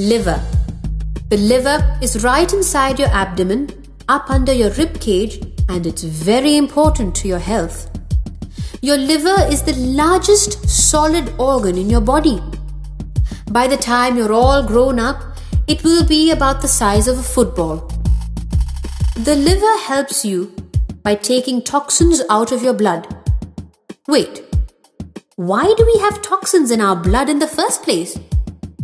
Liver. The liver is right inside your abdomen, up under your rib cage, and it's very important to your health. Your liver is the largest solid organ in your body. By the time you're all grown up, it will be about the size of a football. The liver helps you by taking toxins out of your blood. Wait, why do we have toxins in our blood in the first place?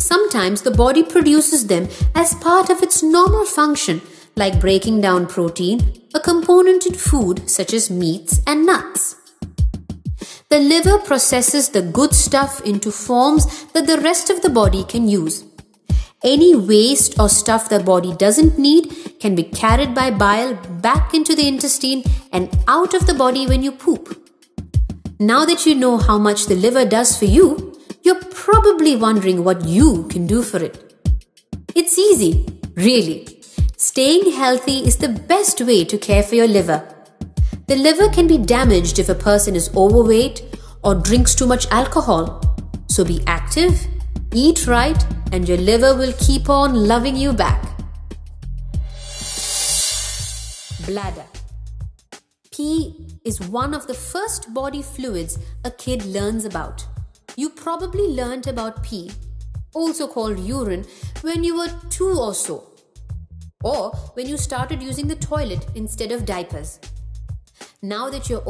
Sometimes the body produces them as part of its normal function, like breaking down protein, a component in food such as meats and nuts. The liver processes the good stuff into forms that the rest of the body can use. Any waste or stuff the body doesn't need can be carried by bile back into the intestine and out of the body when you poop. Now that you know how much the liver does for you, you're probably wondering what you can do for it. It's easy, really. Staying healthy is the best way to care for your liver. The liver can be damaged if a person is overweight or drinks too much alcohol. So be active, eat right, and your liver will keep on loving you back. Bladder. Pee is one of the first body fluids a kid learns about. You probably learnt about pee, also called urine, when you were two or so, or when you started using the toilet instead of diapers. Now that you're